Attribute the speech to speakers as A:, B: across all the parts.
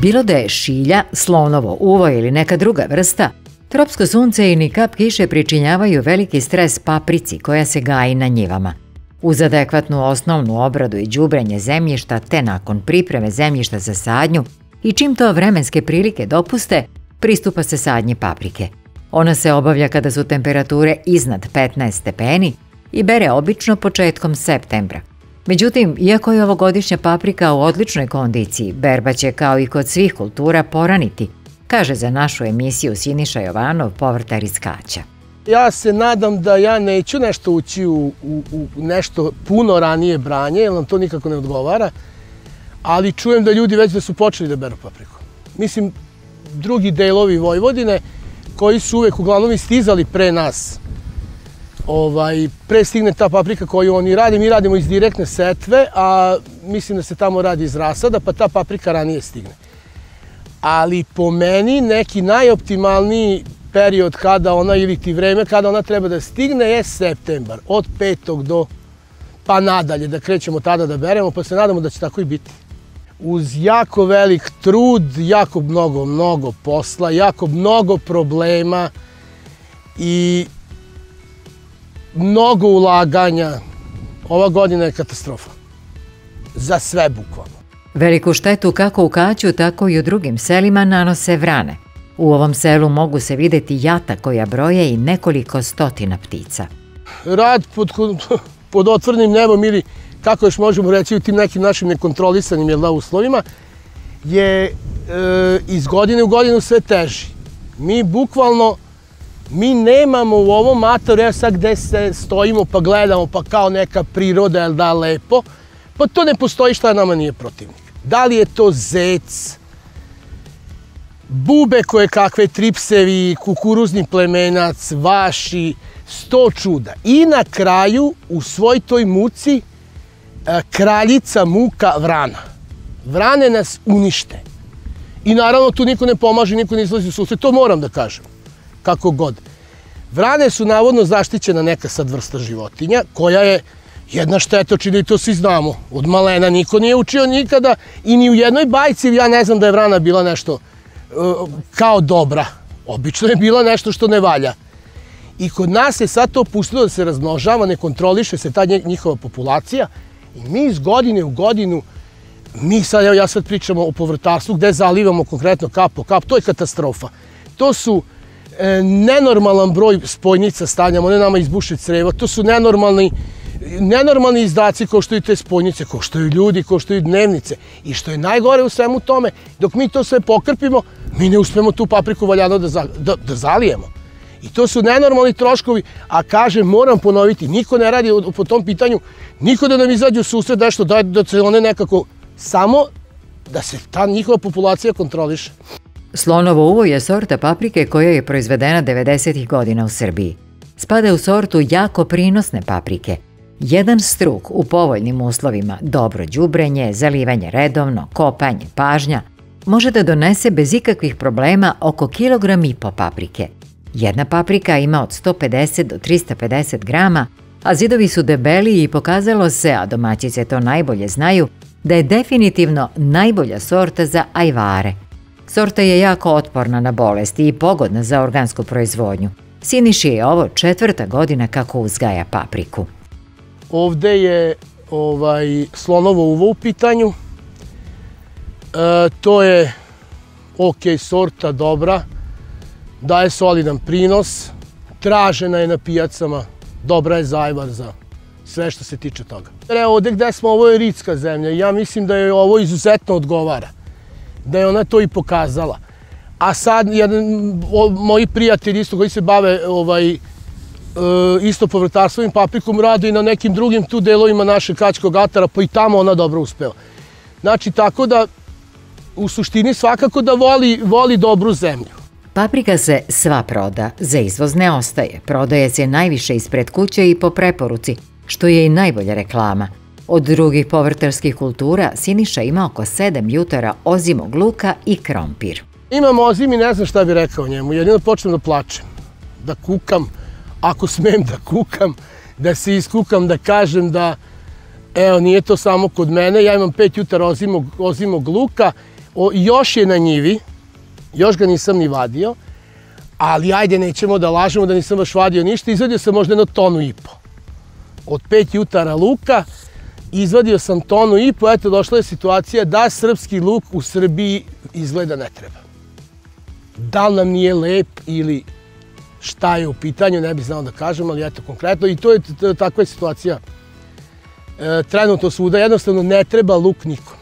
A: Bilo da je šilja, slonovo uvo ili neka druga vrsta, tropsko sunce i ni kap kiše pričinjavaju veliki stres paprici koja se gaji na njivama. Uz adekvatnu osnovnu obradu i đubrenje zemljišta te nakon pripreme zemljišta za sadnju i čim to vremenske prilike dopuste, pristupa se sadnji paprike. Ona se obavlja kada su temperature iznad 15 stepeni i bere obično početkom septembra. Međutim, iako je ovogodišnja paprika u odličnoj kondiciji, berba će kao i kod svih kultura poraniti, kaže za našu emisiju Siniša Jovanov, povrtar iz Kaća.
B: Ja se nadam da ja neću nešto ući u, u, u nešto puno ranije branje, jer nam to nikako ne odgovara, ali čujem da ljudi već da su počeli da beru papriku. Mislim, drugi delovi Vojvodine, koji su uvek uglavnom istizali pre nas, ovaj, pre stigne ta paprika koju oni rade, mi radimo iz direktne setve, a mislim da se tamo radi iz rasada, pa ta paprika ranije stigne. Ali po meni neki najoptimalniji period kada ona ili ti vreme kada ona treba da stigne je septembar, od 5. do pa nadalje, da krećemo tada da beremo, pa se nadamo da će tako i biti. Uz jako velik trud, jako mnogo, mnogo posla, jako mnogo problema i mnogo ulaganja. Ova godina je katastrofa. Za sve bukvalno.
A: Veliku štetu kako u Kaću, tako i u drugim selima nanose vrane. U ovom selu mogu se videti jata koja broje i nekoliko stotina ptica.
B: Rad pod, pod otvornim nebom ili kako još možemo reći u tim nekim našim nekontrolisanim jel da, uslovima, je e, iz godine u godinu sve teži. Mi bukvalno mi nemamo u ovom matoru, evo sad gde se stojimo pa gledamo, pa kao neka priroda, jel da, lepo, pa to ne postoji šta nama nije protivnik. Da li je to zec, bube koje kakve tripsevi, kukuruzni plemenac, vaši, sto čuda. I na kraju, u svoj toj muci, e, kraljica muka vrana. Vrane nas unište. I naravno tu niko ne pomaže, niko ne izlazi u susret, to moram da kažem kako god. Vrane su navodno zaštićena neka sad vrsta životinja, koja je jedna štetočina i to svi znamo. Od malena niko nije učio nikada i ni u jednoj bajci ja ne znam da je vrana bila nešto uh, kao dobra. Obično je bila nešto što ne valja. I kod nas je sad to pustilo da se razmnožava, ne kontroliše se ta njihova populacija i mi iz godine u godinu, mi sad, evo ja sad pričamo o povrtarstvu gde zalivamo konkretno kap po kap, to je katastrofa. To su E, nenormalan broj spojnica stanjamo, one nama izbuše creva, to su nenormalni, nenormalni izdaci ko što i te spojnice, ko što i ljudi, ko što i dnevnice. I što je najgore u svemu tome, dok mi to sve pokrpimo, mi ne uspemo tu papriku valjano da, da, da zalijemo. I to su nenormalni troškovi, a kažem, moram ponoviti, niko ne radi po tom pitanju, niko da nam izađe u susret nešto, da, da se one nekako, samo da se ta njihova populacija kontroliše.
A: Slonovo uvo je sorta paprike koja je proizvedena 90. godina u Srbiji. Spada u sortu jako prinosne paprike. Jedan struk u povoljnim uslovima, dobro đubrenje, zalivanje redovno, kopanje, pažnja, može da donese bez ikakvih problema oko kilogram i po paprike. Jedna paprika ima od 150 do 350 grama, a zidovi su debeli i pokazalo se, a domaćice to najbolje znaju, da je definitivno najbolja sorta za ajvare – Sorta je jako otporna na bolesti i pogodna za organsku proizvodnju. Siniši je ovo četvrta godina kako uzgaja papriku.
B: Ovde je ovaj, slonovo uvo u pitanju. E, to je ok sorta, dobra. Daje solidan prinos. Tražena je na pijacama. Dobra je zajvar za sve što se tiče toga. Evo, ovde gde smo, ovo je ritska zemlja. Ja mislim da je ovo izuzetno odgovara da je ona to i pokazala. A sad, jedan, o, moji prijatelji isto koji se bave ovaj, e, isto povrtarstvom i paprikom rade i na nekim drugim tu delovima naše kačkog atara, pa i tamo ona dobro uspela. Znači, tako da, u suštini svakako da voli, voli dobru zemlju.
A: Paprika se sva proda, za izvoz ne ostaje. Prodaje se najviše ispred kuće i po preporuci, što je i najbolja reklama – Od drugih povrtarskih kultura Siniša ima oko sedam jutara ozimog luka i krompir.
B: Imam ozim i ne znam šta bi rekao njemu, jedino počnem da plačem, da kukam, ako smem da kukam, da se iskukam, da kažem da evo, nije to samo kod mene, ja imam pet jutara ozimog, ozimog luka, O, još je na njivi, još ga nisam ni vadio, ali ajde nećemo da lažemo da nisam baš vadio ništa, izvadio sam možda jedno tonu i po. Od pet jutara luka, izvadio sam tonu i po, eto došla je situacija da srpski luk u Srbiji izgleda ne treba. Da li nam nije lep ili šta je u pitanju, ne bih znao da kažem, ali eto konkretno i to je takva je situacija e, trenutno svuda, jednostavno ne treba luk nikom.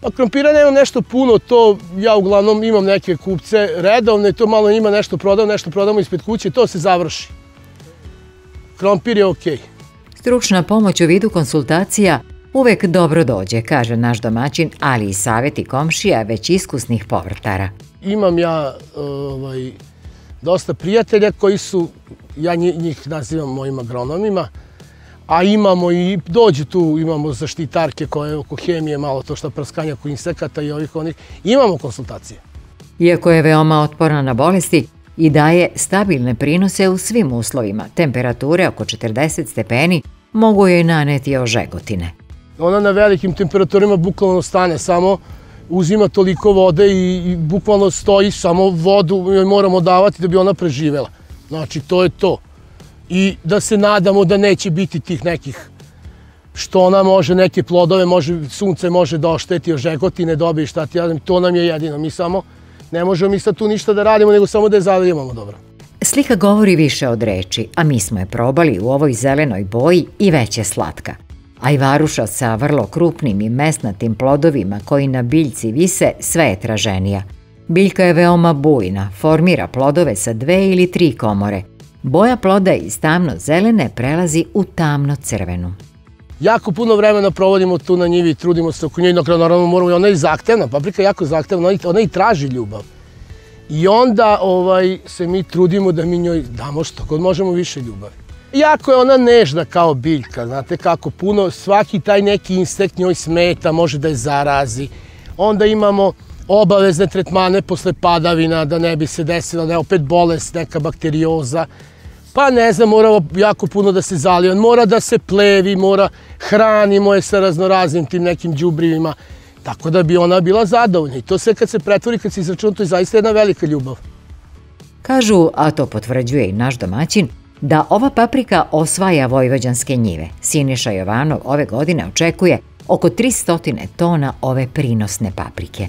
B: Pa krompira nemam nešto puno, to ja uglavnom imam neke kupce redovne, to malo ima nešto prodam, nešto prodamo ispred kuće, to se završi. Krompir je okej. Okay.
A: Stručna pomoć u vidu konsultacija uvek dobro dođe, kaže naš domaćin, ali i saveti komšija već iskusnih povrtara.
B: Imam ja ovaj, dosta prijatelja koji su, ja njih nazivam mojim agronomima, a imamo i, dođu tu, imamo zaštitarke koje oko hemije, malo to što prskanja oko insekata i ovih onih, imamo konsultacije.
A: Iako je veoma otporna na bolesti, i daje stabilne prinose u svim uslovima. Temperature oko 40 stepeni mogu joj naneti ožegotine.
B: Ona na velikim temperaturima bukvalno stane samo uzima toliko vode i, bukvalno stoji samo vodu joj moramo davati da bi ona preživela. Znači, to je to. I da se nadamo da neće biti tih nekih što ona može, neke plodove, može, sunce može da ošteti, ožegotine dobije šta ti ja, to nam je jedino. Mi samo ne možemo mi sad tu ništa da radimo, nego samo da je zalijemamo dobro.
A: Slika govori više od reči, a mi smo je probali u ovoj zelenoj boji i već je slatka. Ajvaruša sa vrlo krupnim i mesnatim plodovima koji na biljci vise sve je traženija. Biljka je veoma bujna, formira plodove sa dve ili tri komore. Boja ploda iz tamno-zelene prelazi u tamno-crvenu.
B: Jako puno vremena provodimo tu na njivi, trudimo se oko nje, na kraju naravno moramo, ona je zahtevna, paprika je jako zahtevna, ona, i traži ljubav. I onda ovaj, se mi trudimo da mi njoj damo što god možemo više ljubavi. Jako je ona nežna kao biljka, znate kako puno, svaki taj neki insekt njoj smeta, može da je zarazi. Onda imamo obavezne tretmane posle padavina, da ne bi se desila ne, opet bolest, neka bakterioza. Pa ne znam, mora jako puno da se zalije, on mora da se plevi, mora hranimo je sa raznoraznim tim nekim džubrivima, tako da bi ona bila zadovoljna. I to sve kad se pretvori, kad se izračuna, to je zaista jedna velika ljubav.
A: Kažu, a to potvrđuje i naš domaćin, da ova paprika osvaja vojvođanske njive. Siniša Jovanov ove godine očekuje oko 300 tona ove prinosne paprike.